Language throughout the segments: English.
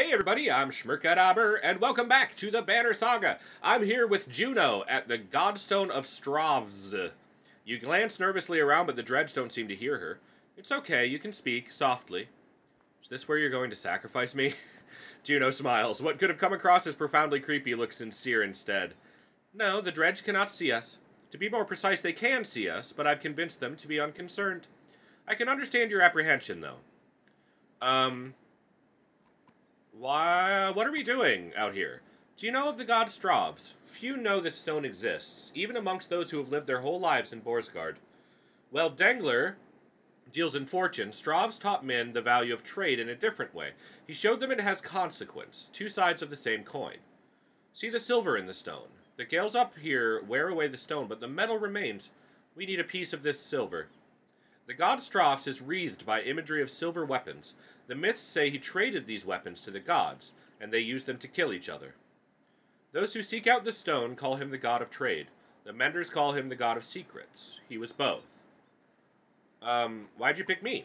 Hey everybody, I'm Schmerkadabur, and welcome back to the Banner Saga. I'm here with Juno at the Godstone of Stravs. You glance nervously around, but the dredge don't seem to hear her. It's okay, you can speak, softly. Is this where you're going to sacrifice me? Juno smiles. What could have come across as profoundly creepy looks sincere instead. No, the dredge cannot see us. To be more precise, they can see us, but I've convinced them to be unconcerned. I can understand your apprehension, though. Um, why? What are we doing out here? Do you know of the god Stravs? Few know this stone exists, even amongst those who have lived their whole lives in Boersgard. Well, Dengler deals in fortune. Stravs taught men the value of trade in a different way. He showed them it has consequence, two sides of the same coin. See the silver in the stone. The gales up here wear away the stone, but the metal remains. We need a piece of this silver. The god Stravs is wreathed by imagery of silver weapons. The myths say he traded these weapons to the gods, and they used them to kill each other. Those who seek out the stone call him the god of trade. The menders call him the god of secrets. He was both. Um, why'd you pick me?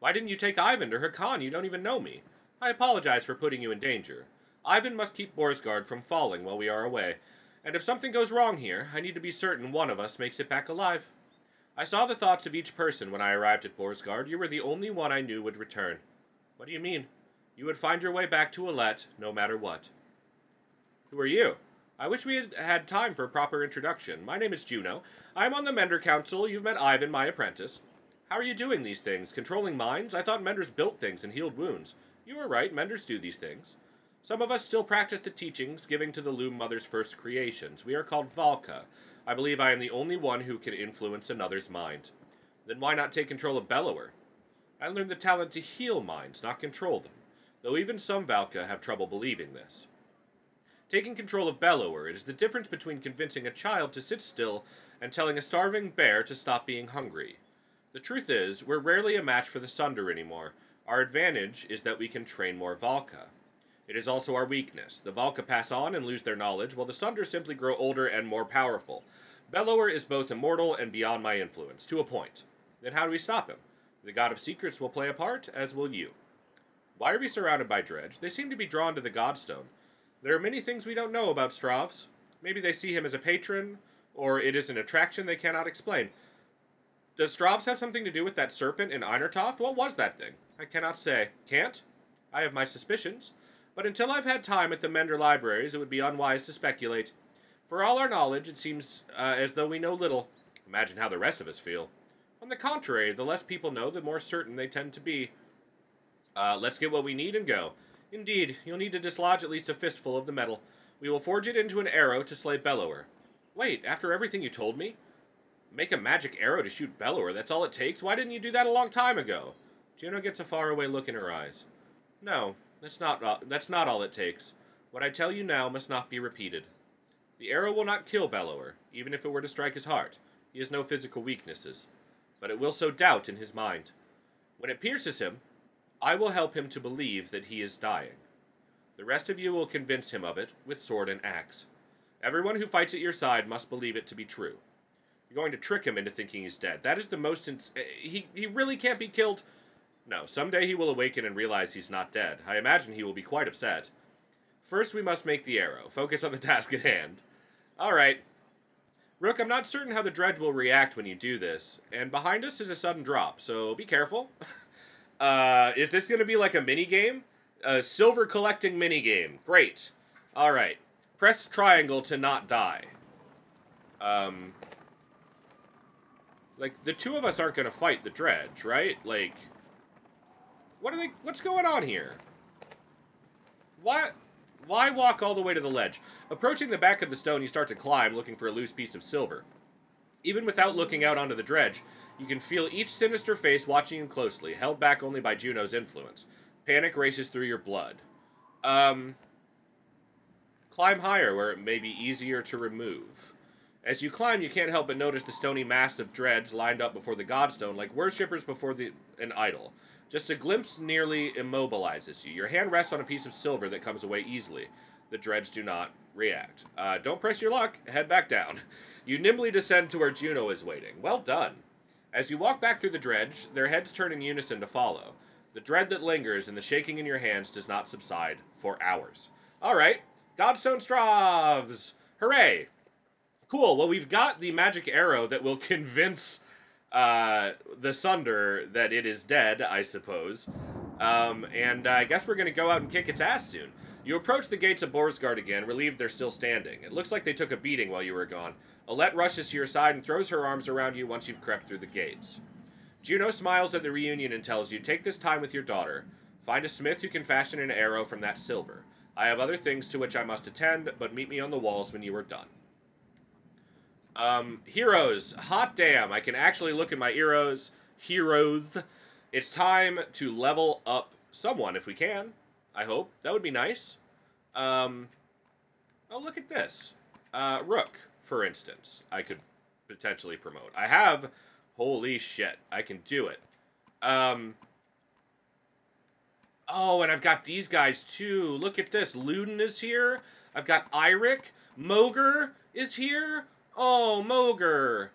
Why didn't you take Ivan to Khan? You don't even know me. I apologize for putting you in danger. Eyvind must keep Boersgard from falling while we are away, and if something goes wrong here, I need to be certain one of us makes it back alive. I saw the thoughts of each person when I arrived at Boersgard. You were the only one I knew would return. What do you mean? You would find your way back to Alette, no matter what. Who are you? I wish we had had time for a proper introduction. My name is Juno. I am on the Mender Council. You've met Eyvind, my apprentice. How are you doing these things? Controlling minds? I thought Menders built things and healed wounds. You were right, Menders do these things. Some of us still practice the teachings given to the Loom Mother's first creations. We are called Valka. I believe I am the only one who can influence another's mind. Then why not take control of Bellower? I learned the talent to heal minds, not control them, though even some Valka have trouble believing this. Taking control of Bellower is the difference between convincing a child to sit still and telling a starving bear to stop being hungry. The truth is, we're rarely a match for the Sunder anymore. Our advantage is that we can train more Valka. It is also our weakness. The Valka pass on and lose their knowledge, while the Sunder simply grow older and more powerful. Bellower is both immortal and beyond my influence, to a point. Then how do we stop him? The God of Secrets will play a part, as will you. Why are we surrounded by Dredge? They seem to be drawn to the Godstone. There are many things we don't know about Stravs. Maybe they see him as a patron, or it is an attraction they cannot explain. Does Stravs have something to do with that serpent in Einartoft? What was that thing? I cannot say. Can't? I have my suspicions. But until I've had time at the Mender libraries, it would be unwise to speculate. For all our knowledge, it seems uh, as though we know little. Imagine how the rest of us feel. On the contrary, the less people know, the more certain they tend to be. Uh, let's get what we need and go. Indeed, you'll need to dislodge at least a fistful of the metal. We will forge it into an arrow to slay Bellower. Wait, after everything you told me? Make a magic arrow to shoot Bellower, that's all it takes? Why didn't you do that a long time ago? Juno gets a faraway look in her eyes. No, that's not, uh, that's not all it takes. What I tell you now must not be repeated. The arrow will not kill Bellower, even if it were to strike his heart. He has no physical weaknesses. But it will sow doubt in his mind. When it pierces him, I will help him to believe that he is dying. The rest of you will convince him of it with sword and axe. Everyone who fights at your side must believe it to be true. You're going to trick him into thinking he's dead. That is the most. Ins- eh, he he really can't be killed. No, someday he will awaken and realize he's not dead. I imagine he will be quite upset. First, we must make the arrow. Focus on the task at hand. All right. Rook, I'm not certain how the dredge will react when you do this, and behind us is a sudden drop, so be careful. Uh, is this going to be like a mini game? A silver collecting mini game. Great. All right. Press triangle to not die. Um, like the two of us aren't going to fight the dredge, right? Like, what are they? What's going on here? Why? Why walk all the way to the ledge? Approaching the back of the stone, you start to climb, looking for a loose piece of silver. Even without looking out onto the dredge, you can feel each sinister face watching you closely, held back only by Juno's influence. Panic races through your blood. Um, climb higher, where it may be easier to remove. As you climb, you can't help but notice the stony mass of dredge lined up before the godstone, like worshippers before the, an idol. Just a glimpse nearly immobilizes you. Your hand rests on a piece of silver that comes away easily. The dredge do not react. Uh, don't press your luck. Head back down. You nimbly descend to where Juno is waiting. Well done. As you walk back through the dredge, their heads turn in unison to follow. The dread that lingers and the shaking in your hands does not subside for hours. All right, Godstone Stravs! Hooray! Cool. Well, we've got the magic arrow that will convince uh, the Sunder that it is dead, I suppose. Um, and I guess we're going to go out and kick its ass soon. You approach the gates of Boersgard again, relieved they're still standing. It looks like they took a beating while you were gone. Alette rushes to your side and throws her arms around you once you've crept through the gates. Juno smiles at the reunion and tells you, Take this time with your daughter. Find a smith who can fashion an arrow from that silver. I have other things to which I must attend, but meet me on the walls when you are done. Um, heroes. Hot damn, I can actually look at my heroes. Heroes. It's time to level up someone if we can. I hope. That would be nice. Um, oh, look at this. Uh, Rook, for instance, I could potentially promote. I have, holy shit, I can do it. Um, oh, and I've got these guys too. Look at this. Ludin is here. I've got Eirik. Moger is here. Oh, Moger.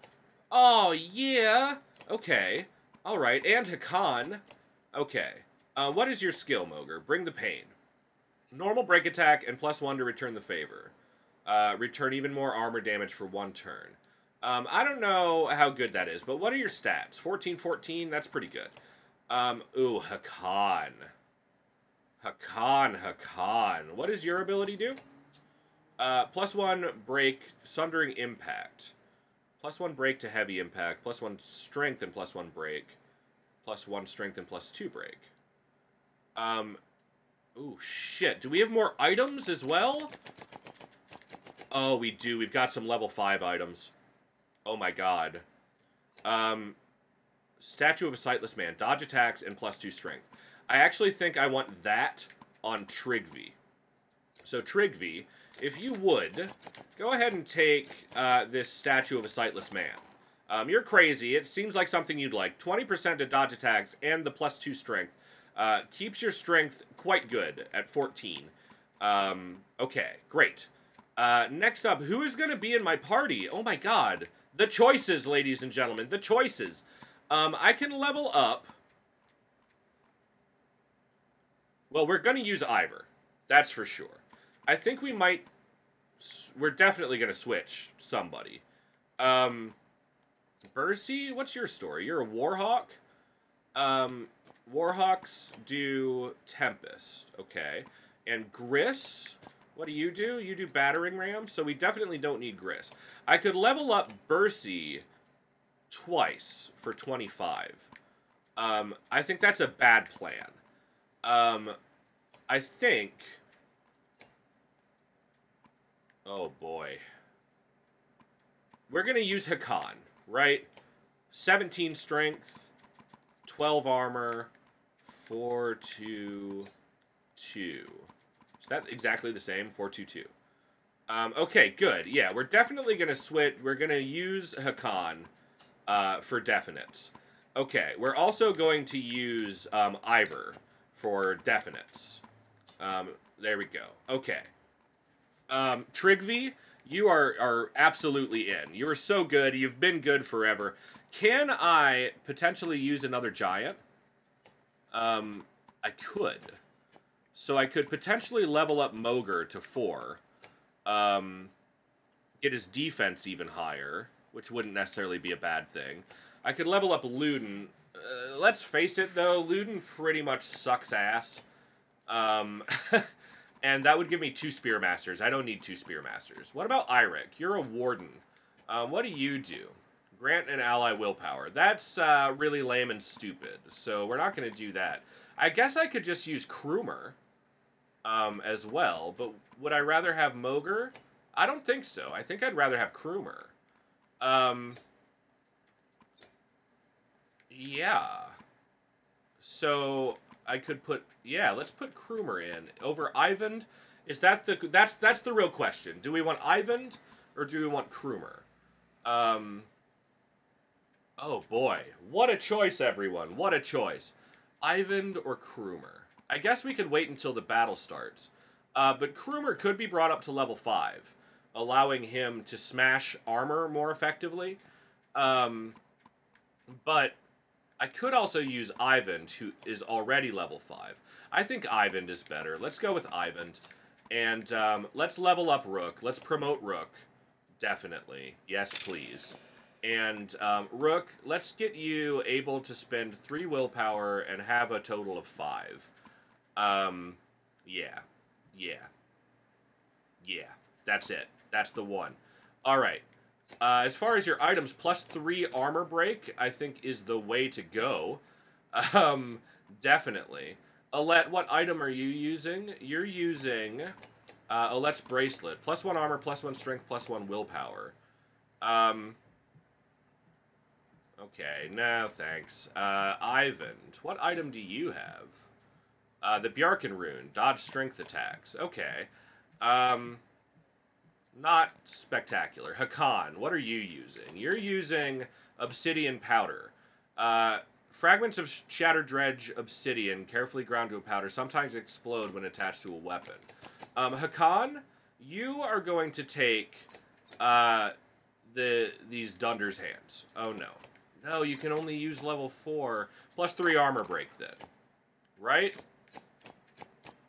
Oh, yeah. Okay. All right. And Hakon. Okay. Uh, what is your skill, Moger? Bring the pain. Normal break attack and plus one to return the favor. Uh, return even more armor damage for one turn. Um, I don't know how good that is, but what are your stats? 14, 14? That's pretty good. Um, ooh, Hakon. Hakon, Hakon. What does your ability do? Uh, plus one break, Sundering Impact. Plus one break to heavy impact. Plus one strength and plus one break. Plus one strength and plus two break. Um, oh shit. Do we have more items as well? Oh, we do. We've got some level 5 items. Oh my god. Um, Statue of a Sightless Man. Dodge attacks and plus 2 strength. I actually think I want that on Tryggvi. So Tryggvi, if you would, go ahead and take uh, this Statue of a Sightless Man. Um, you're crazy. It seems like something you'd like. 20% to dodge attacks and the plus 2 strength. Uh, keeps your strength quite good at 14. Um, okay, great. Uh, next up, who is going to be in my party? Oh my god. The choices, ladies and gentlemen. The choices. Um, I can level up. Well, we're going to use Iver. That's for sure. I think we might... We're definitely going to switch somebody. Um, Bersi, what's your story? You're a Warhawk? Um, Warhawks do Tempest. Okay. And Gris... What do you do? You do battering ram, so we definitely don't need Gris. I could level up Bersi twice for 25. Um, I think that's a bad plan. Um, I think... Oh, boy. We're going to use Hakon, right? 17 strength, 12 armor, 4, 2, 2. Is that exactly the same? 422. Um, okay, good. Yeah, we're definitely going to switch. We're going to use Hakon uh, for definites. Okay, we're also going to use um, Iver for definites. Um, there we go. Okay. Um, Tryggvi, you are, are absolutely in. You are so good. You've been good forever. Can I potentially use another giant? Um, I could. So I could potentially level up Moger to 4. Um, get his defense even higher, which wouldn't necessarily be a bad thing. I could level up Ludin. Uh, let's face it, though, Ludin pretty much sucks ass. Um, and that would give me two Spear Masters. I don't need two Spear Masters. What about Eirik? You're a Warden. Um, what do you do? Grant an ally willpower. That's uh, really lame and stupid, so we're not going to do that. I guess I could just use Krumer um, as well. But would I rather have Moger? I don't think so. I think I'd rather have Krumer. Um, yeah. So I could put yeah. Let's put Krumer in over Eyvind. Is that the that's that's the real question? Do we want Eyvind or do we want Krumer? Um. Oh boy, what a choice, everyone! What a choice, Eyvind or Krumer. I guess we could wait until the battle starts. Uh, but Krumer could be brought up to level 5, allowing him to smash armor more effectively. Um, but I could also use Eyvind, who is already level 5. I think Eyvind is better. Let's go with Eyvind. And um, let's level up Rook. Let's promote Rook. Definitely. Yes, please. And um, Rook, let's get you able to spend 3 willpower and have a total of 5. Um, yeah. Yeah. Yeah. That's it. That's the one. All right. Uh, as far as your items, plus three armor break, I think is the way to go. Um, definitely. Alette, what item are you using? You're using uh, Alette's bracelet. Plus one armor, plus one strength, plus one willpower. Um, okay, no thanks. Uh, Eyvind, what item do you have? Uh, the Bjarken rune, dodge strength attacks. Okay. Um, not spectacular. Hakon, what are you using? You're using obsidian powder. Uh, fragments of shattered dredge obsidian, carefully ground to a powder, sometimes explode when attached to a weapon. Um, Hakon, you are going to take uh, the these Dunder's hands. Oh no. No, you can only use level 4 plus 3 armor break then. Right?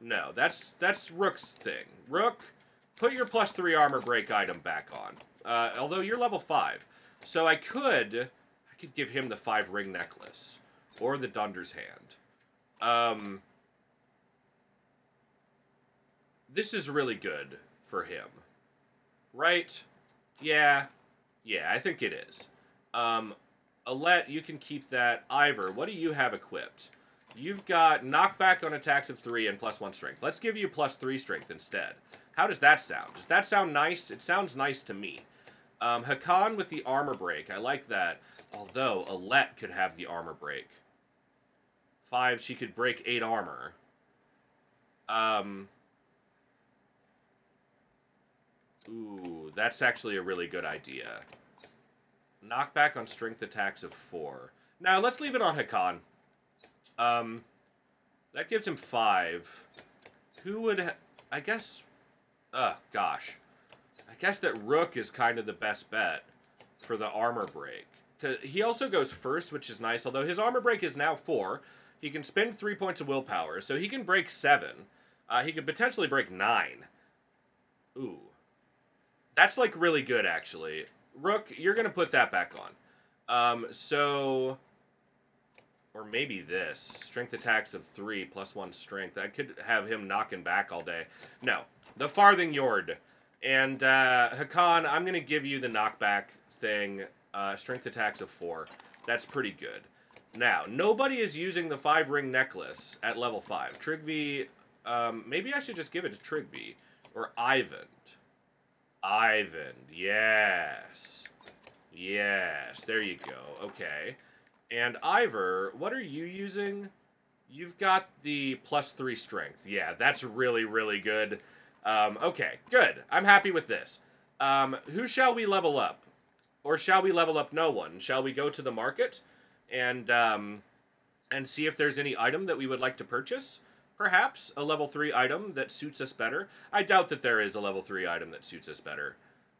No, that's that's Rook's thing. Rook, put your plus three armor break item back on. Uh, although you're level five, so I could I could give him the five ring necklace or the Dunder's hand. Um, this is really good for him, right? Yeah, yeah, I think it is. Um, Alette, you can keep that. Iver, what do you have equipped? You've got knockback on attacks of 3 and plus 1 strength. Let's give you plus 3 strength instead. How does that sound? Does that sound nice? It sounds nice to me. Um, Hakon with the armor break. I like that. Although, Alette could have the armor break. 5, she could break 8 armor. Um... Ooh, that's actually a really good idea. Knockback on strength attacks of 4. Now, let's leave it on Hakon. Um, that gives him five. Who would... I guess... Uh, gosh. I guess that Rook is kind of the best bet for the armor break. He also goes first, which is nice, although his armor break is now four. He can spend three points of willpower, so he can break seven. Uh, he could potentially break nine. Ooh. That's, like, really good, actually. Rook, you're going to put that back on. Um, so or maybe this. Strength attacks of 3 plus 1 strength. I could have him knocking back all day. No. The Farthing Yord. And uh, Hakon, I'm going to give you the knockback thing. Uh, strength attacks of 4. That's pretty good. Now, nobody is using the 5-ring necklace at level 5. Tryggvi, um, maybe I should just give it to Tryggvi. Or Eyvind. Eyvind, yes. Yes, there you go. Okay. And Iver, what are you using? You've got the plus three strength. Yeah, that's really, really good. Um, okay, good. I'm happy with this. Um, who shall we level up? Or shall we level up no one? Shall we go to the market and um, and see if there's any item that we would like to purchase? Perhaps a level 3 item that suits us better. I doubt that there is a level 3 item that suits us better.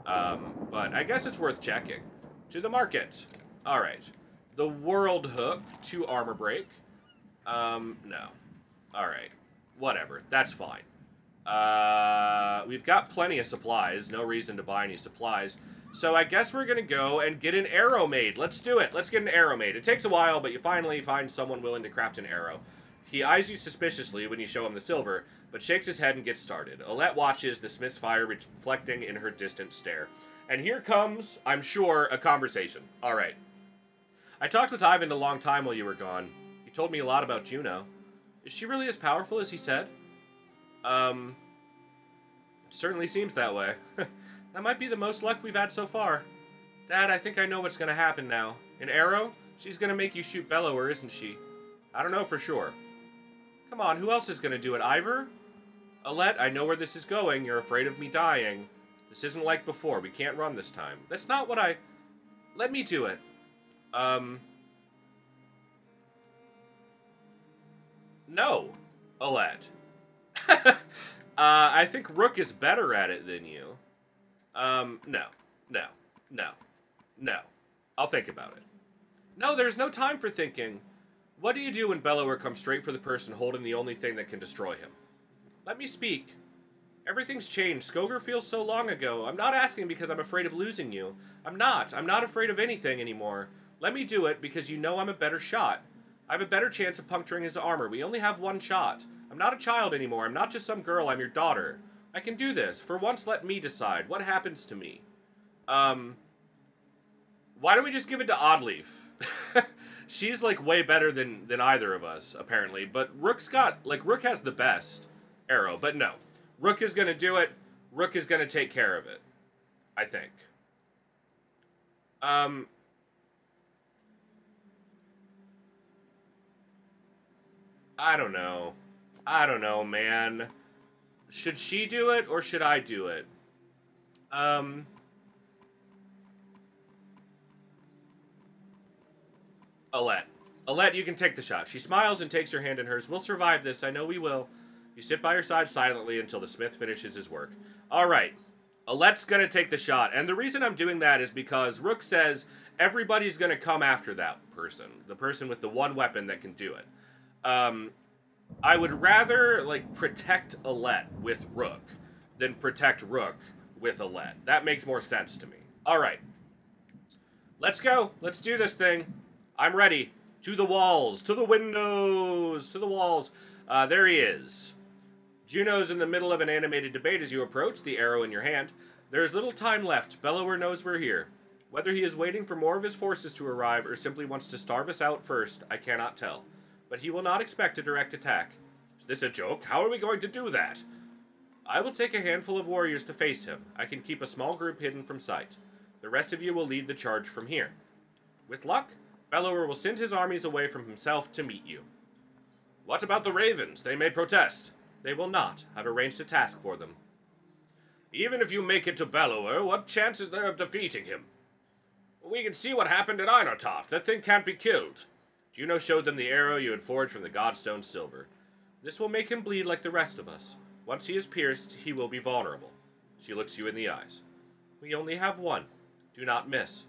Um, but I guess it's worth checking. To the market. Alright the World Hook, two armor break. Um, no. Alright. Whatever. That's fine. Uh, we've got plenty of supplies. No reason to buy any supplies. So I guess we're going to go and get an arrow made. Let's do it. Let's get an arrow made. It takes a while, but you finally find someone willing to craft an arrow. He eyes you suspiciously when you show him the silver, but shakes his head and gets started. Alette watches the smith's fire reflecting in her distant stare. And here comes, I'm sure, a conversation. All right. I talked with Eyvind a long time while you were gone. He told me a lot about Juno. Is she really as powerful as he said? Um, it certainly seems that way. that might be the most luck we've had so far. Dad, I think I know what's gonna happen now. An arrow? She's gonna make you shoot Bellower, isn't she? I don't know for sure. Come on, who else is gonna do it? Iver? Alette, I know where this is going. You're afraid of me dying. This isn't like before. We can't run this time. That's not what I... Let me do it. Um. No, Alette. uh, I think Rook is better at it than you. Um, no, no, no, no. I'll think about it. No, there's no time for thinking. What do you do when Bellower comes straight for the person holding the only thing that can destroy him? Let me speak. Everything's changed. Skogr feels so long ago. I'm not asking because I'm afraid of losing you. I'm not. I'm not afraid of anything anymore. Let me do it because you know I'm a better shot. I have a better chance of puncturing his armor. We only have one shot. I'm not a child anymore. I'm not just some girl. I'm your daughter. I can do this. For once, let me decide. What happens to me? Um, why don't we just give it to Oddleif? She's like way better than than either of us apparently, but Rook's got like Rook has the best arrow, but no. Rook is to do it. Rook is to take care of it. I think. Um I don't know. I don't know, man. Should she do it or should I do it? Um Alette. Alette, you can take the shot. She smiles and takes your hand in hers. We'll survive this. I know we will. You sit by her side silently until the smith finishes his work. All right. Alette's going to take the shot. And the reason I'm doing that is because Rook says everybody's going to come after that person, the person with the one weapon that can do it. Um, I would rather, like, protect Alette with Rook than protect Rook with Alette. That makes more sense to me. All right. Let's go. Let's do this thing. I'm ready. To the walls, to the windows, to the walls. Uh, there he is. Juno's in the middle of an animated debate as you approach, the arrow in your hand. There is little time left. Bellower knows we're here. Whether he is waiting for more of his forces to arrive or simply wants to starve us out first, I cannot tell. But he will not expect a direct attack. Is this a joke? How are we going to do that? I will take a handful of warriors to face him. I can keep a small group hidden from sight. The rest of you will lead the charge from here. With luck, Bellower will send his armies away from himself to meet you. What about the ravens? They may protest. They will not. I've arranged a task for them. Even if you make it to Bellower, what chance is there of defeating him? We can see what happened at Einartoft. That thing can't be killed. Juno showed them the arrow you had forged from the Godstone silver. This will make him bleed like the rest of us. Once he is pierced, he will be vulnerable. She looks you in the eyes. We only have one. Do not miss.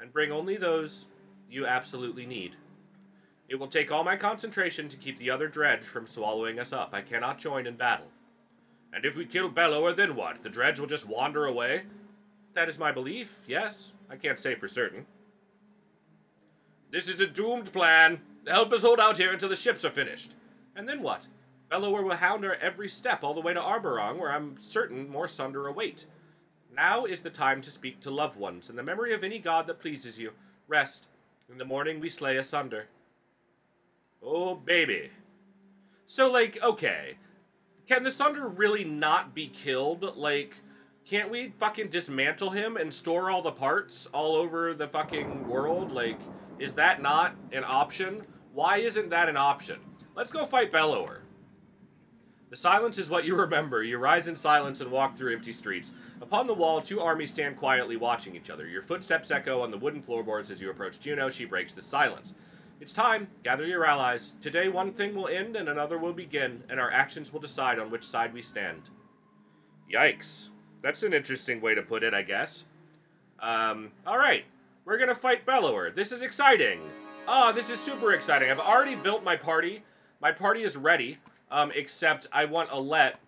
And bring only those you absolutely need. It will take all my concentration to keep the other dredge from swallowing us up. I cannot join in battle. And if we kill Bellower, then what? The dredge will just wander away? That is my belief, yes. I can't say for certain. This is a doomed plan. Help us hold out here until the ships are finished. And then what? Bellower will hound her every step all the way to Arberrang, where I'm certain more Sunder await. Now is the time to speak to loved ones, in the memory of any god that pleases you. Rest. In the morning we slay asunder. Oh, baby. So, like, okay. Can the Sunder really not be killed? Like, can't we fucking dismantle him and store all the parts all over the fucking world? Like, is that not an option? Why isn't that an option? Let's go fight Bellower. The silence is what you remember. You rise in silence and walk through empty streets. Upon the wall, two armies stand quietly watching each other. Your footsteps echo on the wooden floorboards as you approach Juno. She breaks the silence. It's time. Gather your allies. Today, one thing will end and another will begin, and our actions will decide on which side we stand. Yikes. That's an interesting way to put it, I guess. Um, alright. We're gonna fight Bellower. This is exciting. Oh, this is super exciting. I've already built my party. My party is ready, um, except I want Alette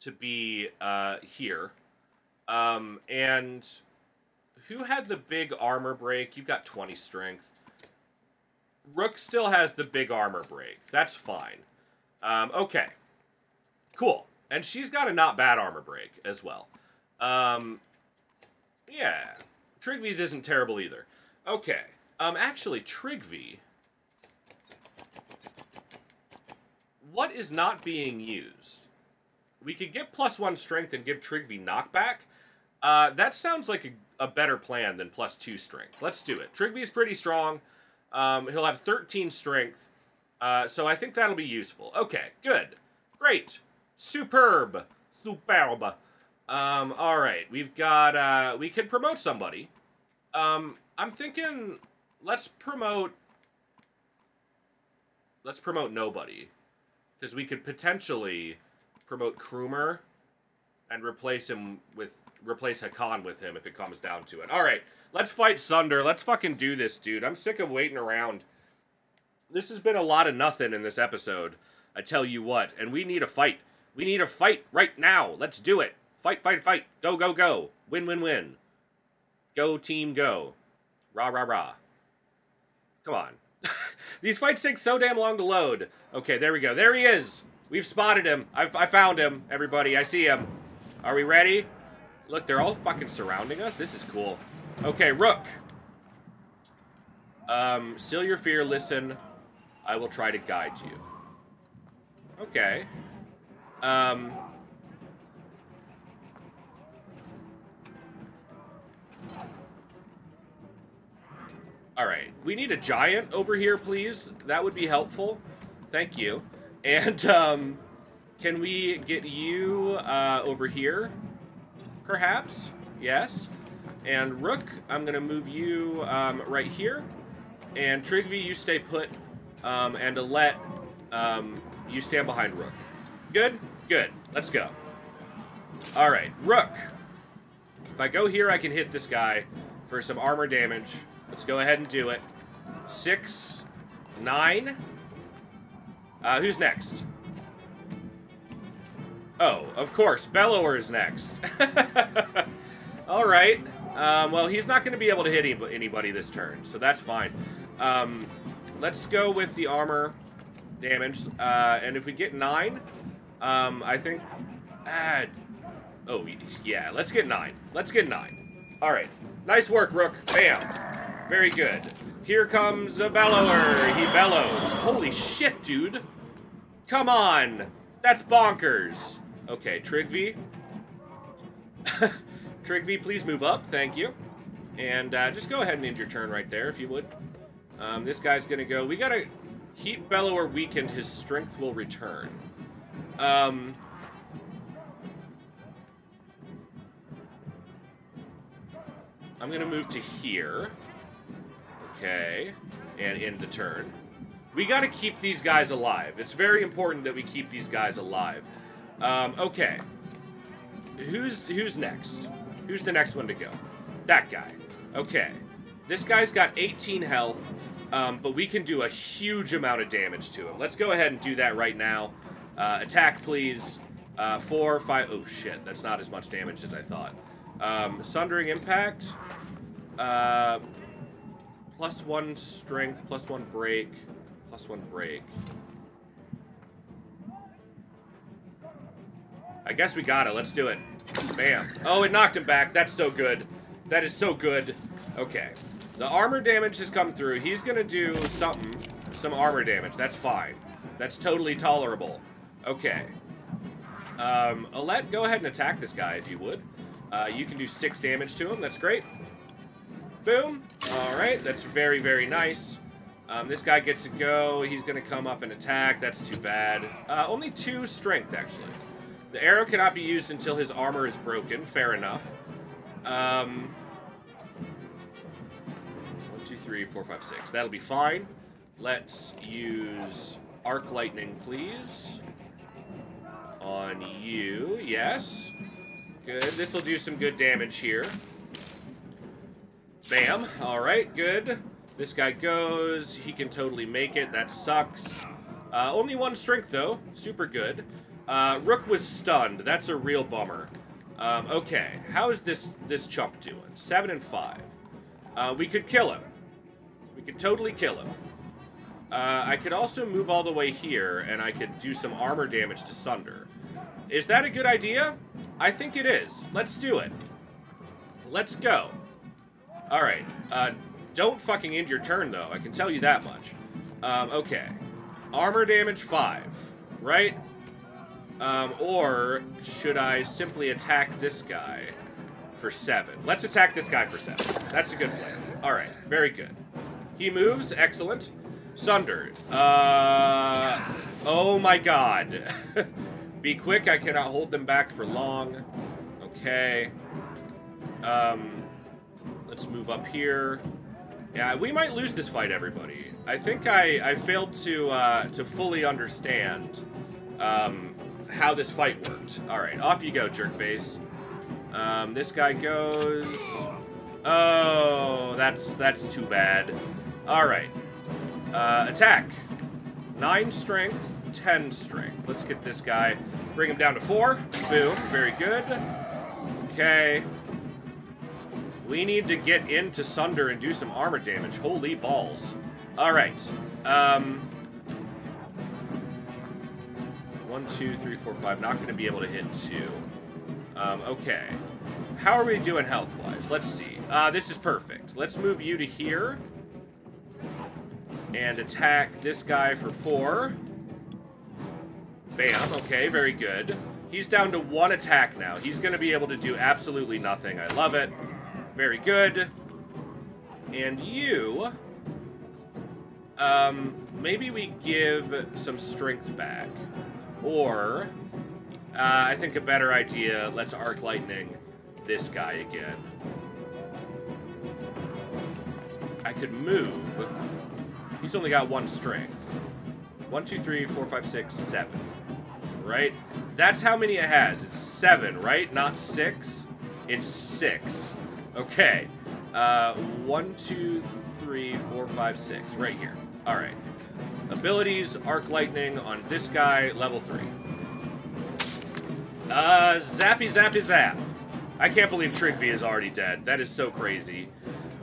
to be uh, here. Um, and who had the big armor break? You've got 20 strength. Rook still has the big armor break. That's fine. Um, okay. Cool. And she's got a not bad armor break as well. Um, yeah. Tryggvi's isn't terrible either. Okay. Um, actually, Tryggvi... What is not being used? We could get plus one strength and give Tryggvi knockback. Uh, that sounds like a, a better plan than plus two strength. Let's do it. Tryggvi's pretty strong. Um, he'll have 13 strength. Uh, so I think that'll be useful. Okay, good. Great. Superb. Superb. Um, all right, we've got, uh, we can promote somebody. Um, I'm thinking, let's promote, let's promote nobody. Because we could potentially promote Krumer and replace him with replace Hakon with him if it comes down to it. All right, let's fight Sunder. Let's fucking do this, dude. I'm sick of waiting around. This has been a lot of nothing in this episode. I tell you what, and we need a fight. We need a fight right now. Let's do it. Fight, fight, fight. Go, go, go. Win, win, win. Go, team, go. Rah, rah, rah. Come on. These fights take so damn long to load. Okay, there we go. There he is. We've spotted him. I've, I found him, everybody. I see him. Are we ready? Look, they're all fucking surrounding us. This is cool. Okay, Rook. Um, still your fear, listen. I will try to guide you. Okay. Um... Alright, we need a giant over here, please. That would be helpful. Thank you. And, um, can we get you, uh, over here? Perhaps? Yes. And Rook, I'm going to move you, um, right here. And Tryggvi, you stay put. Um, and Alette, um, you stand behind Rook. Good? Good. Let's go. Alright, Rook. If I go here, I can hit this guy for some armor damage. Let's go ahead and do it. Six, nine. Uh, who's next? Oh, of course, Bellower is next. All right. Um, well, he's not going to be able to hit anybody this turn, so that's fine. Um, let's go with the armor damage, uh, and if we get nine, um, I think. Uh, oh, yeah, let's get nine. Let's get nine. All right. Nice work, Rook. Bam. Very good. Here comes a bellower. He bellows. Holy shit, dude. Come on. That's bonkers. Okay, Tryggvi. Tryggvi, please move up. Thank you. And uh, just go ahead and end your turn right there, if you would. Um, this guy's going to go... We got to keep Bellower weakened. His strength will return. Um... I'm going to move to here. Okay. And end the turn. We got to keep these guys alive. It's very important that we keep these guys alive. Um, okay. Who's who's next? Who's the next one to go? That guy. Okay. This guy's got 18 health, um, but we can do a huge amount of damage to him. Let's go ahead and do that right now. Uh, attack, please. Uh, four, five. Oh, shit. That's not as much damage as I thought. Um, Sundering Impact. Uh, Plus one strength, plus one break, plus one break. I guess we got it. Let's do it. Bam. Oh, it knocked him back. That's so good. That is so good. Okay. The armor damage has come through. He's going to do something. Some armor damage. That's fine. That's totally tolerable. Okay. Um, Alette, go ahead and attack this guy if you would. Uh, you can do six damage to him. That's great. Boom. All right, that's very, very nice. Um, this guy gets to go. He's going to come up and attack. That's too bad. Uh, only two strength, actually. The arrow cannot be used until his armor is broken. Fair enough. Um, one, two, three, four, five, six. That'll be fine. Let's use arc lightning, please. On you. Yes. Good. This will do some good damage here. Bam. All right, good. This guy goes. He can totally make it. That sucks. Uh, only one strength, though. Super good. Uh, Rook was stunned. That's a real bummer. Um, okay, how is this this chump doing? Seven and five. Uh, we could kill him. We could totally kill him. Uh, I could also move all the way here, and I could do some armor damage to Sunder. Is that a good idea? I think it is. Let's do it. Let's go. Alright. Uh, don't fucking end your turn, though. I can tell you that much. Um, okay. Armor damage 5, right? Um, or should I simply attack this guy for 7? Let's attack this guy for 7. That's a good plan. Alright, very good. He moves, excellent. Sunder. Uh, oh my god. Be quick, I cannot hold them back for long. Okay. Um, Let's move up here. Yeah, we might lose this fight, everybody. I think I, I failed to uh, to fully understand um, how this fight worked. All right, off you go, jerkface. Um, this guy goes... Oh, that's that's too bad. All right. Uh, attack. Nine strength, ten strength. Let's get this guy. Bring him down to four. Boom. Very good. Okay. We need to get into Sunder and do some armor damage. Holy balls. All right. Um, one, two, three, four, five. Not going to be able to hit two. Um, okay. How are we doing health-wise? Let's see. Uh, this is perfect. Let's move you to here. And attack this guy for four. Bam. Okay, very good. He's down to one attack now. He's going to be able to do absolutely nothing. I love it. Very good. And you... Um, maybe we give some strength back. Or, uh, I think a better idea, let's Arc Lightning this guy again. I could move. He's only got one strength. One, two, three, four, five, six, seven. Right? That's how many it has. It's seven, right? Not six? It's six. Okay. Uh, one, two, three, four, five, six. Right here. Alright. Abilities, Arc Lightning on this guy, level 3. Uh, zappy, zappy, zap. I can't believe Tryggvi is already dead. That is so crazy.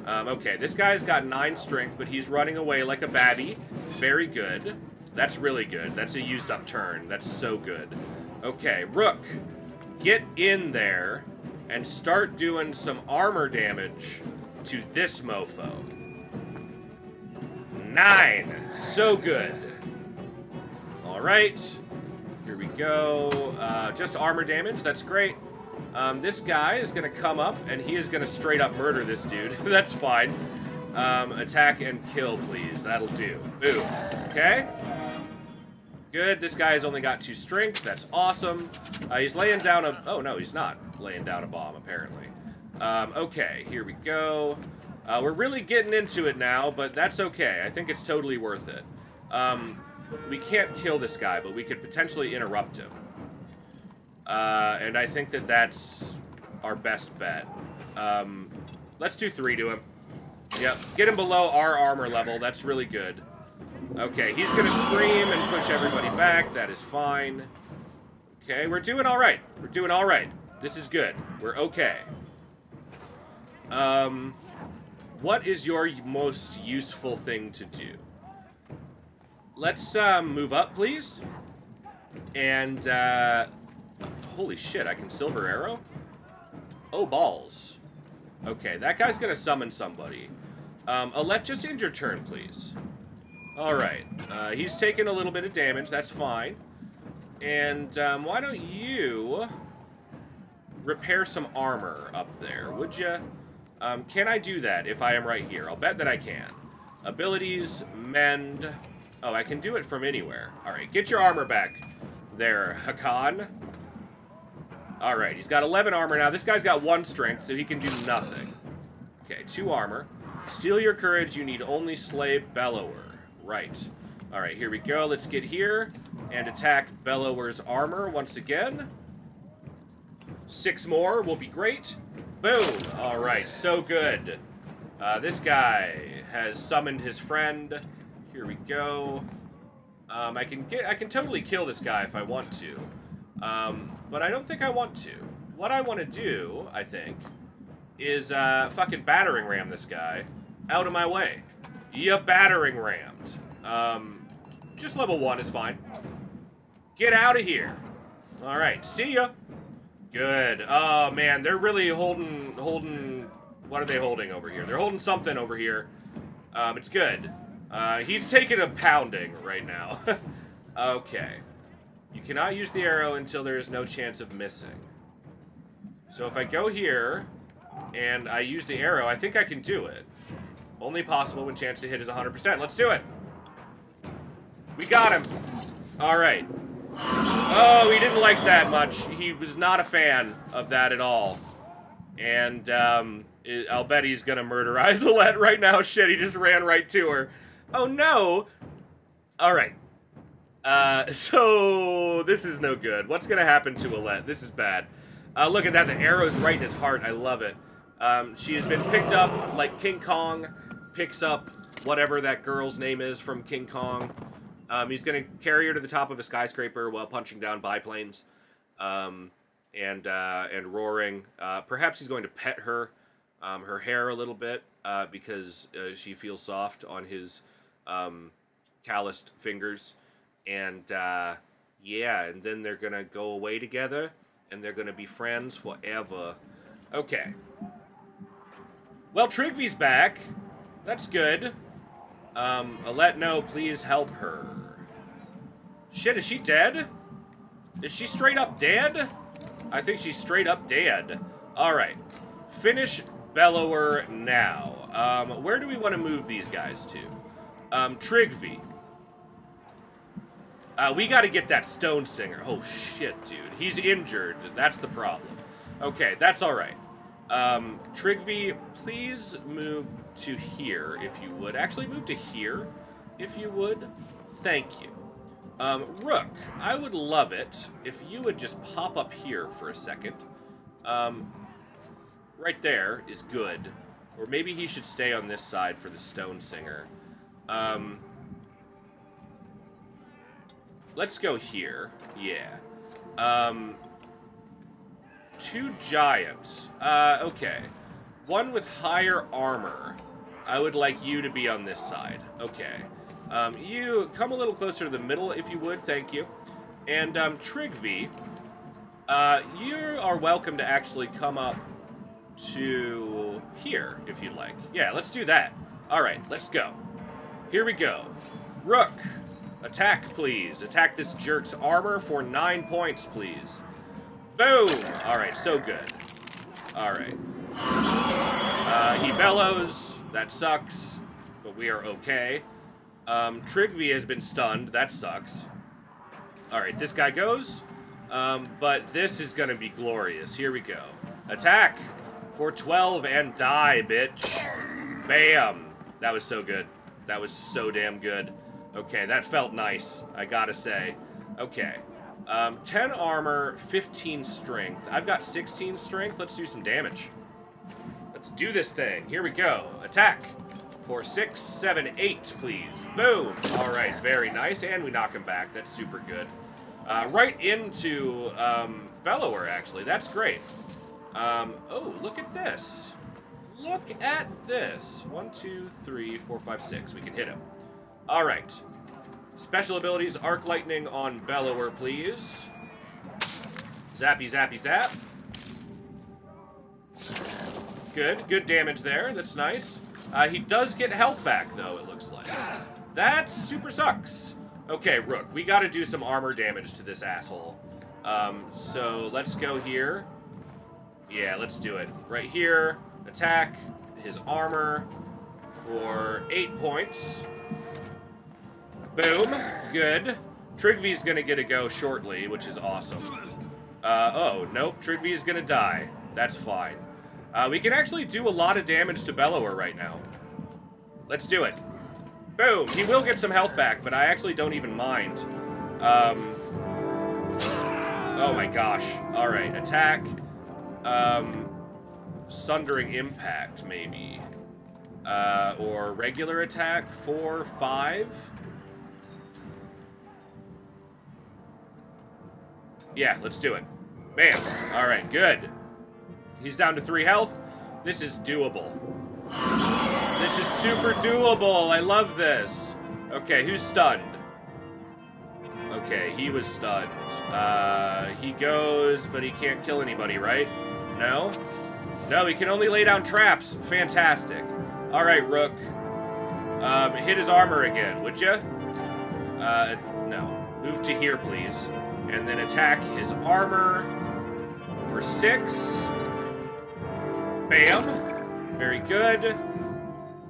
Um, okay, this guy's got 9 strength, but he's running away like a babby. Very good. That's really good. That's a used up turn. That's so good. Okay, Rook, get in there and start doing some armor damage to this mofo. Nine. So good. All right. Here we go. Uh, just armor damage. That's great. Um, this guy is going to come up, and he is going to straight up murder this dude. That's fine. Um, attack and kill, please. That'll do. Boom. Okay. Good. This guy has only got two strength. That's awesome. Uh, he's laying down a... Oh, no, he's not laying down a bomb, apparently. Um, okay, here we go. Uh, we're really getting into it now, but that's okay. I think it's totally worth it. Um, we can't kill this guy, but we could potentially interrupt him. Uh, and I think that that's our best bet. Um, let's do three to him. Yep, get him below our armor level. That's really good. Okay, he's going to scream and push everybody back. That is fine. Okay, we're doing all right. We're doing all right. This is good. We're okay. Um, what is your most useful thing to do? Let's uh, move up, please. And, uh, holy shit, I can Silver Arrow? Oh, balls. Okay, that guy's gonna summon somebody. Um, Alette, just end your turn, please. Alright, uh, he's taking a little bit of damage, that's fine. And, um, why don't you repair some armor up there, would you? Um, can I do that if I am right here? I'll bet that I can. Abilities, mend. Oh, I can do it from anywhere. Alright, get your armor back there, Hakon. Alright, he's got 11 armor now. This guy's got 1 strength, so he can do nothing. Okay, 2 armor. Steal your courage, you need only slay Bellower. Right. Alright, here we go. Let's get here and attack Bellower's armor once again. Six more will be great. Boom! Alright, so good. Uh, this guy has summoned his friend. Here we go. Um, I can get, I can totally kill this guy if I want to. Um, but I don't think I want to. What I want to do, I think, is uh, fucking battering ram this guy out of my way. You battering rammed. Um, just level one is fine. Get out of here. All right, see ya. Good. Oh man, they're really holding holding. What are they holding over here? They're holding something over here. Um, it's good. Uh, he's taking a pounding right now. okay. You cannot use the arrow until there is no chance of missing. So if I go here and I use the arrow, I think I can do it. Only possible when chance to hit is 100%. Let's do it. We got him. All right. Oh, he didn't like that much. He was not a fan of that at all. And um, I'll bet he's to murder Isolette right now. Shit, he just ran right to her. Oh, no. All right. Uh, so, this is no good. What's to happen to Alette? This is bad. Uh, look at that. The arrow's right in his heart. I love it. Um, she has been picked up like King Kong picks up whatever that girl's name is from King Kong. Um, he's going to carry her to the top of a skyscraper while punching down biplanes um, and, uh, and roaring. Uh, perhaps he's going to pet her, um, her hair a little bit, uh, because uh, she feels soft on his um, calloused fingers. And uh, yeah, and then they're going to go away together and they're going to be friends forever. Okay. Well, Tryggvi's back. That's good. Um, Alette, no, please help her. Shit, is she dead? Is she straight up dead? I think she's straight up dead. Alright. Finish Bellower now. Um, where do we want to move these guys to? Um, Tryggvi. Uh, we got to get that Stone Singer. Oh, shit, dude. He's injured. That's the problem. Okay, that's all right. Um, Tryggvi, please move to here, if you would. Actually, move to here, if you would. Thank you. Um, Rook, I would love it if you would just pop up here for a second. Um, right there is good. Or maybe he should stay on this side for the Stone Singer. Um, let's go here. Yeah. Um, two giants. Uh, okay. One with higher armor. I would like you to be on this side. Okay. Um, you come a little closer to the middle, if you would. Thank you. And um, Tryggvi, uh, you are welcome to actually come up to here, if you'd like. Yeah, let's do that. All right, let's go. Here we go. Rook, attack, please. Attack this jerk's armor for nine points, please. Boom! All right, so good. All right. Uh, he bellows. That sucks, but we are okay. Um, Tryggvi has been stunned. That sucks. All right, this guy goes. Um, but this is going to be glorious. Here we go. Attack for 12 and die, bitch. Bam. That was so good. That was so damn good. Okay, that felt nice, I gotta say. Okay. Um, 10 armor, 15 strength. I've got 16 strength. Let's do some damage. Let's do this thing. Here we go. Attack for six, seven, eight, please. Boom. All right, very nice. And we knock him back. That's super good. Uh, right into um, Bellower, actually. That's great. Um, oh, look at this. Look at this. One, two, three, four, five, six. We can hit him. All right. Special abilities, Arc Lightning on Bellower, please. Zappy, zappy, zap. Good, good damage there. That's nice. Uh, he does get health back, though, it looks like. That super sucks. Okay, Rook, we gotta do some armor damage to this asshole. Um, so let's go here. Yeah, let's do it. Right here, attack his armor for eight points. Boom. Good. Tryggvi's gonna get a go shortly, which is awesome. Uh, oh, nope. Tryggvi's gonna die. That's fine. Uh, we can actually do a lot of damage to Bellower right now. Let's do it. Boom. He will get some health back, but I actually don't even mind. Um, oh my gosh. Alright, attack. Um, Sundering Impact, maybe. Uh, or regular attack, 4, 5. Yeah, let's do it. Bam. All right, good. He's down to three health. This is doable. This is super doable. I love this. Okay, who's stunned? Okay, he was stunned. Uh, he goes, but he can't kill anybody, right? No? No, he can only lay down traps. Fantastic. All right, Rook. Um, hit his armor again, would you? Uh, no. Move to here, please and then attack his armor for six. Bam. Very good.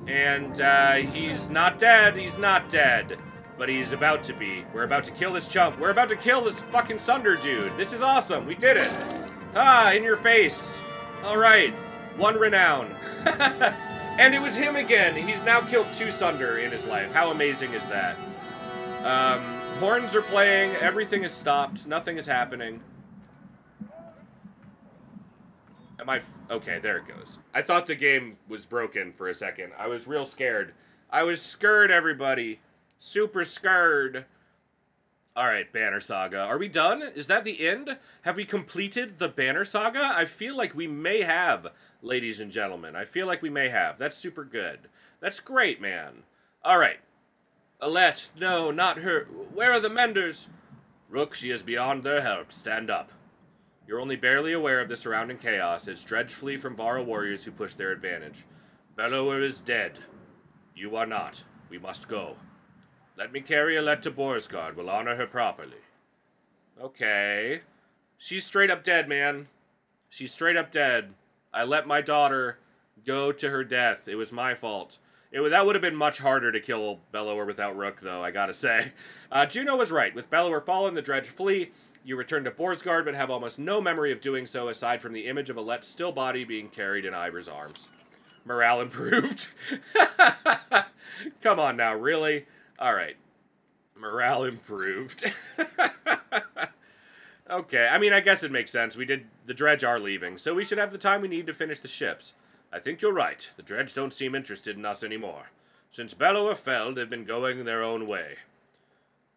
And uh, he's not dead. He's not dead. But he's about to be. We're about to kill this chump. We're about to kill this fucking Sunder dude. This is awesome. We did it. Ah, in your face. All right. One renown. and it was him again. He's now killed two Sunder in his life. How amazing is that? Um, Horns are playing. Everything is stopped. Nothing is happening. Am I... Okay, there it goes. I thought the game was broken for a second. I was real scared. I was scared, everybody. Super scared. All right, Banner Saga. Are we done? Is that the end? Have we completed the Banner Saga? I feel like we may have, ladies and gentlemen. I feel like we may have. That's super good. That's great, man. All right. Alette, no, not her. Where are the menders? Rook, she is beyond their help. Stand up. You're only barely aware of the surrounding chaos as Dredge flee from Varl warriors who push their advantage. Bellower is dead. You are not. We must go. Let me carry Alette to Boersgard. We'll honor her properly. Okay. She's straight up dead, man. She's straight up dead. I let my daughter go to her death. It was my fault. It, that would have been much harder to kill Bellower without Rook, though, I gotta say. Uh, Juno was right. With Bellower fallen, the Dredge flee. You return to Boersgard, but have almost no memory of doing so aside from the image of Alette's still body being carried in Iver's arms. Morale improved. Come on now, really? Alright. Morale improved. okay, I mean, I guess it makes sense. We did. The dredge are leaving, so we should have the time we need to finish the ships. I think you're right. The dredge don't seem interested in us anymore. Since Bellower fell, they've been going their own way.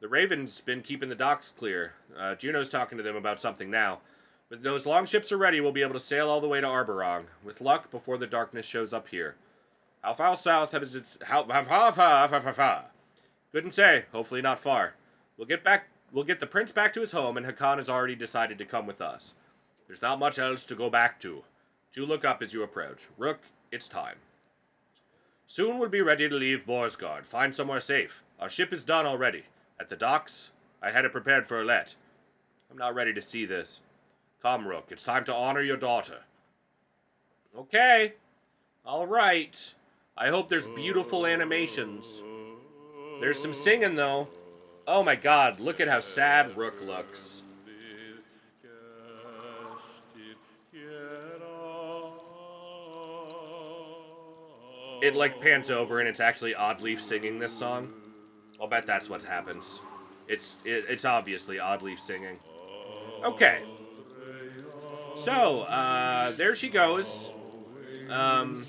The Raven's been keeping the docks clear. Uh, Juno's talking to them about something now. But those long ships are ready, we'll be able to sail all the way to Arberrang. With luck, before the darkness shows up here. How far south has it... How, how, how, how, how, how, how, couldn't say. Hopefully not far. We'll get back. We'll get the prince back to his home, and Hakon has already decided to come with us. There's not much else to go back to. To look up as you approach. Rook, it's time. Soon we'll be ready to leave Boersgard. Find somewhere safe. Our ship is done already. At the docks, I had it prepared for Alette. I'm not ready to see this. Come, Rook. It's time to honor your daughter. Okay. All right. I hope there's beautiful animations. There's some singing, though. Oh my god, look at how sad Rook looks. It, like, pans over and it's actually Oddleif singing this song. I'll bet that's what happens. It's, it, it's obviously Oddleif singing. Okay. So, uh, there she goes. Um,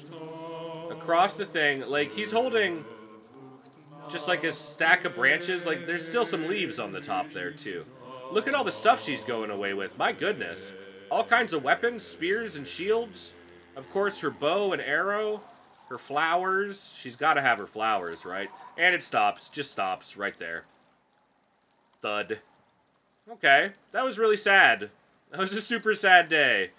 across the thing. Like, he's holding just like a stack of branches. Like, there's still some leaves on the top there, too. Look at all the stuff she's going away with. My goodness. All kinds of weapons, spears, and shields. Of course, her bow and arrow. Her flowers. She's got to have her flowers, right? And it stops. Just stops right there. Thud. Okay. That was really sad. That was a super sad day.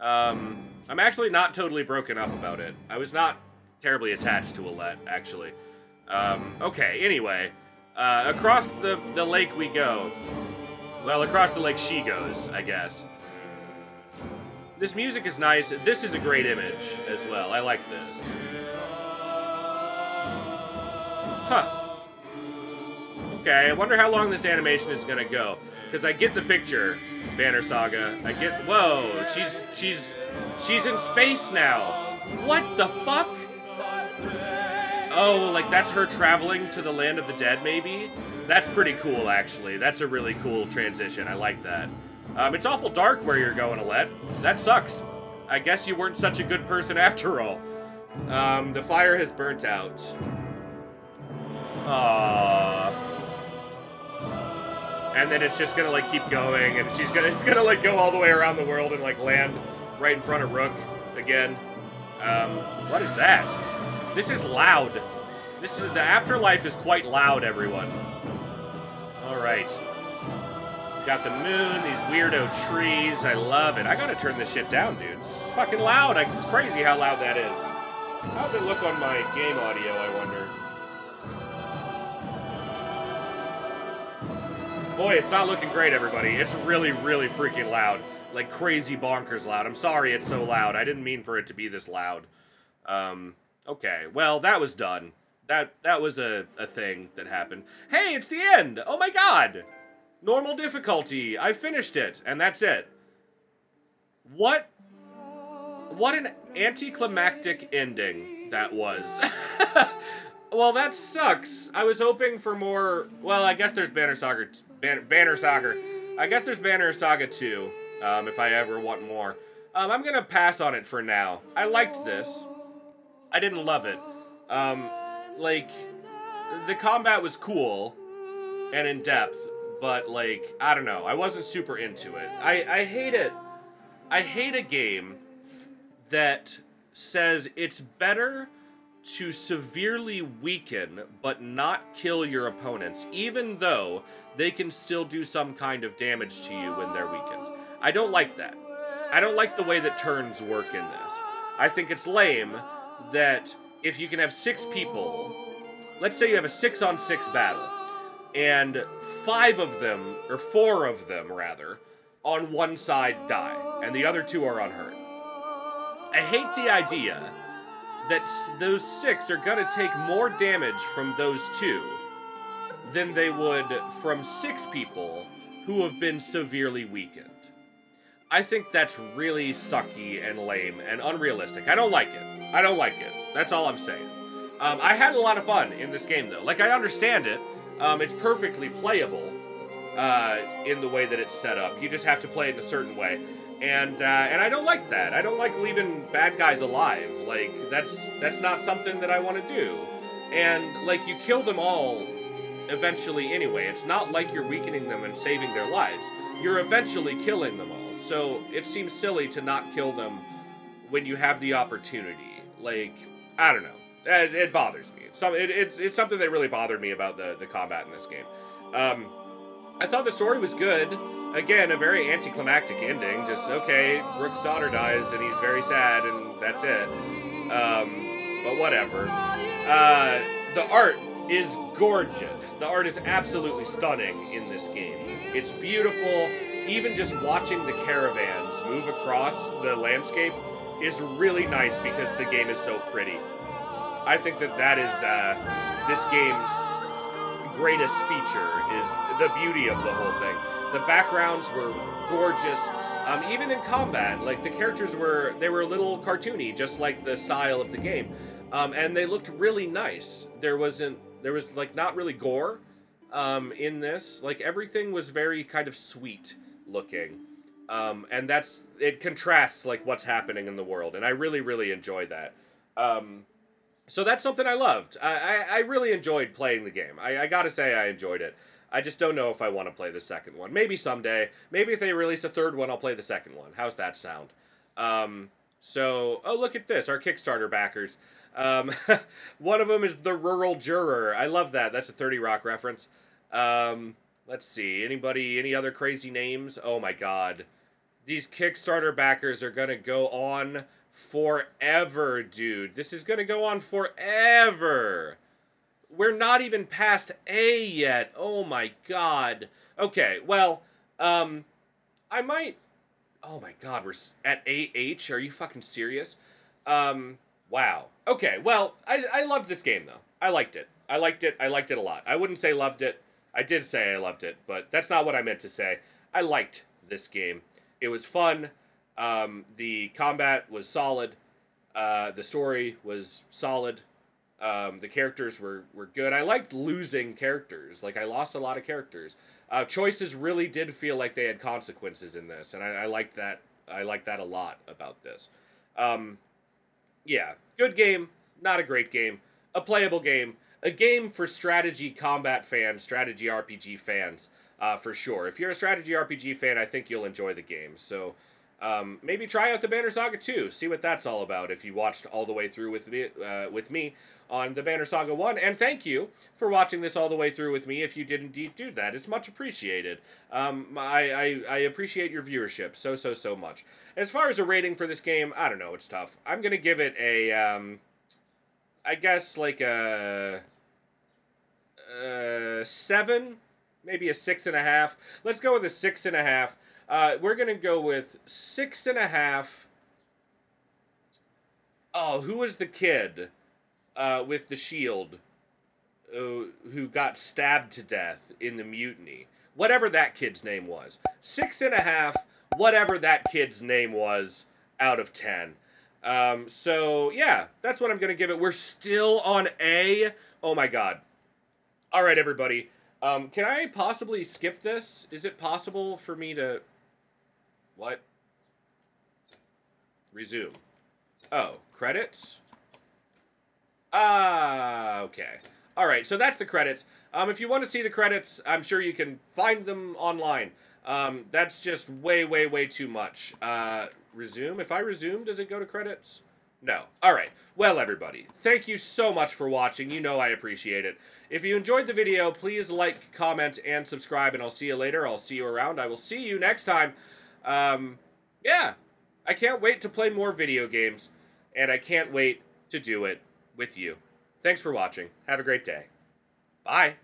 Um, I'm actually not totally broken up about it. I was not terribly attached to Alette, actually. Um, okay, anyway. Uh, across the, the lake we go. Well, across the lake she goes, I guess. This music is nice. This is a great image as well. I like this. Huh. Okay, I wonder how long this animation is gonna go. Because I get the picture, Banner Saga. I get... Whoa, she's... She's... She's in space now. What the fuck? Oh, like that's her traveling to the land of the dead, maybe? That's pretty cool, actually. That's a really cool transition. I like that. Um, it's awful dark where you're going, Alette. That sucks. I guess you weren't such a good person after all. Um, the fire has burnt out. Aww. And then it's just gonna like keep going, and she's gonna it's gonna like go all the way around the world and like land right in front of Rook again. Um, what is that? This is loud. This is the afterlife is quite loud, everyone. All right. Got the moon, these weirdo trees. I love it. I gotta turn this shit down, dude. It's fucking loud. It's crazy how loud that is. How does it look on my game audio, I wonder? Boy, it's not looking great, everybody. It's really, really freaking loud. Like crazy bonkers loud. I'm sorry it's so loud. I didn't mean for it to be this loud. Um, Okay, well, that was done. That that was a, a thing that happened. Hey, it's the end! Oh my god! Normal difficulty. I finished it, and that's it. What? What an anticlimactic ending that was. well, that sucks. I was hoping for more... Well, I guess there's Banner Saga... Ban Banner Saga. I guess there's Banner Saga 2, um, if I ever want more. Um, I'm gonna pass on it for now. I liked this. I didn't love it. Um, like, the combat was cool and in depth, but like, I don't know. I wasn't super into it. I, I hate it. I hate a game that says it's better to severely weaken but not kill your opponents, even though they can still do some kind of damage to you when they're weakened. I don't like that. I don't like the way that turns work in this. I think it's lame that if you can have six people, let's say you have a six on six battle, and five of them, or four of them rather, on one side die, and the other two are unhurt. I hate the idea that those six are gonna take more damage from those two than they would from six people who have been severely weakened. I think that's really sucky and lame and unrealistic. I don't like it. I don't like it. That's all I'm saying. Um, I had a lot of fun in this game, though. Like, I understand it. Um, it's perfectly playable uh, in the way that it's set up. You just have to play it in a certain way and uh, and I don't like that. I don't like leaving bad guys alive. Like that's that's not something that I want to do. And like you kill them all eventually anyway. It's not like you're weakening them and saving their lives. You're eventually killing them all. So it seems silly to not kill them when you have the opportunity. Like I don't know. It, it bothers me. It's, some, it, it, it's something that really bothered me about the, the combat in this game. Um, I thought the story was good. Again, a very anticlimactic ending. Just, okay, Rook's daughter dies and he's very sad and that's it. Um, but whatever. Uh, the art is gorgeous. The art is absolutely stunning in this game. It's beautiful. Even just watching the caravans move across the landscape is really nice because the game is so pretty. I think that that is uh, this game's greatest feature is the beauty of the whole thing. The backgrounds were gorgeous. Um, even in combat, like the characters were, they were a little cartoony, just like the style of the game, um, and they looked really nice. There wasn't, there was like not really gore um, in this. Like everything was very kind of sweet looking, um, and that's it contrasts like what's happening in the world, and I really, really enjoy that. Um, so that's something I loved. I, I, I really enjoyed playing the game. I, I gotta say, I enjoyed it. I just don't know if I want to play the second one. Maybe someday. Maybe if they release a third one, I'll play the second one. How's that sound? Um, so, oh, look at this. Our Kickstarter backers. Um, one of them is The Rural Juror. I love that. That's a 30 Rock reference. Um, let's see. Anybody, any other crazy names? Oh my god. These Kickstarter backers are going to go on forever, dude. This is going to go on forever. We're not even past A yet. Oh my god. Okay, well, um, I might. Oh my god, we're at AH? Are you fucking serious? Um, wow. Okay, well, I, I loved this game, though. I liked it. I liked it. I liked it a lot. I wouldn't say loved it. I did say I loved it, but that's not what I meant to say. I liked this game. It was fun. Um, the combat was solid. Uh, the story was solid. Um, the characters were, were good. I liked losing characters. Like, I lost a lot of characters. Uh, choices really did feel like they had consequences in this, and I, I liked that. I liked that a lot about this. Um, yeah, good game, not a great game, a playable game, a game for strategy combat fans, strategy RPG fans, uh, for sure. If you're a strategy RPG fan, I think you'll enjoy the game. So, um, maybe try out the Banner Saga 2, see what that's all about if you watched all the way through with me, uh, with me on the Banner Saga 1. And thank you for watching this all the way through with me if you did indeed do that. It's much appreciated. Um, I, I, I appreciate your viewership so, so, so much. As far as a rating for this game, I don't know, it's tough. I'm going to give it a, um, I guess like a, a 7, maybe a 6.5. Let's go with a 6.5. Uh, we're going to go with six and a half. Oh, who was the kid uh, with the shield uh, who got stabbed to death in the mutiny? Whatever that kid's name was. Six and a half, whatever that kid's name was, out of ten. Um, so, yeah, that's what I'm going to give it. We're still on A. Oh my god. All right, everybody. Um, can I possibly skip this? Is it possible for me to what? Resume. Oh, credits? Ah, okay. All right, so that's the credits. Um, if you want to see the credits, I'm sure you can find them online. Um, that's just way, way, way too much. Uh, resume. If I resume, does it go to credits? No. All right. Well, everybody, thank you so much for watching. You know I appreciate it. If you enjoyed the video, please like, comment, and subscribe, and I'll see you later. I'll see you around. I will see you next time. Um, yeah, I can't wait to play more video games, and I can't wait to do it with you. Thanks for watching. Have a great day. Bye.